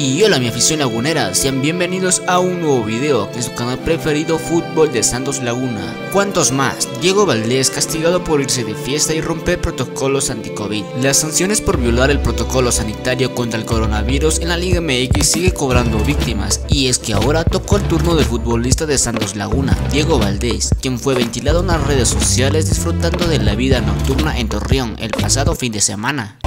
Y hola mi afición lagunera, sean bienvenidos a un nuevo video es su canal preferido Fútbol de Santos Laguna. ¿Cuántos más? Diego Valdés castigado por irse de fiesta y romper protocolos anti-covid. Las sanciones por violar el protocolo sanitario contra el coronavirus en la Liga MX sigue cobrando víctimas y es que ahora tocó el turno del futbolista de Santos Laguna, Diego Valdés, quien fue ventilado en las redes sociales disfrutando de la vida nocturna en Torreón el pasado fin de semana.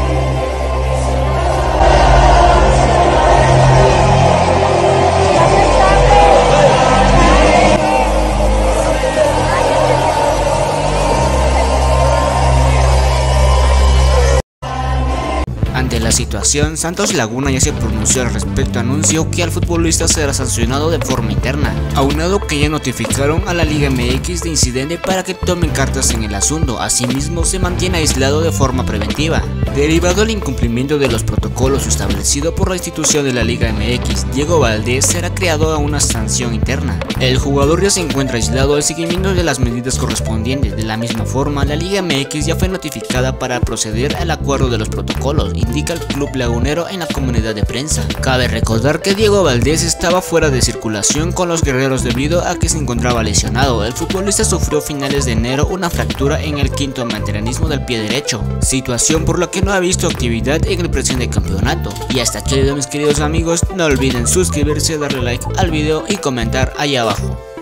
La situación, Santos Laguna ya se pronunció al respecto, anunció que al futbolista será sancionado de forma interna, aunado que ya notificaron a la Liga MX de incidente para que tomen cartas en el asunto, asimismo se mantiene aislado de forma preventiva. Derivado del incumplimiento de los protocolos establecidos por la institución de la Liga MX, Diego Valdés será creado a una sanción interna. El jugador ya se encuentra aislado al seguimiento de las medidas correspondientes, de la misma forma la Liga MX ya fue notificada para proceder al acuerdo de los protocolos indica club lagunero en la comunidad de prensa. Cabe recordar que Diego Valdés estaba fuera de circulación con los guerreros debido a que se encontraba lesionado. El futbolista sufrió finales de enero una fractura en el quinto mantenismo del pie derecho, situación por la que no ha visto actividad en el presente campeonato. Y hasta aquí mis queridos amigos, no olviden suscribirse, darle like al video y comentar ahí abajo.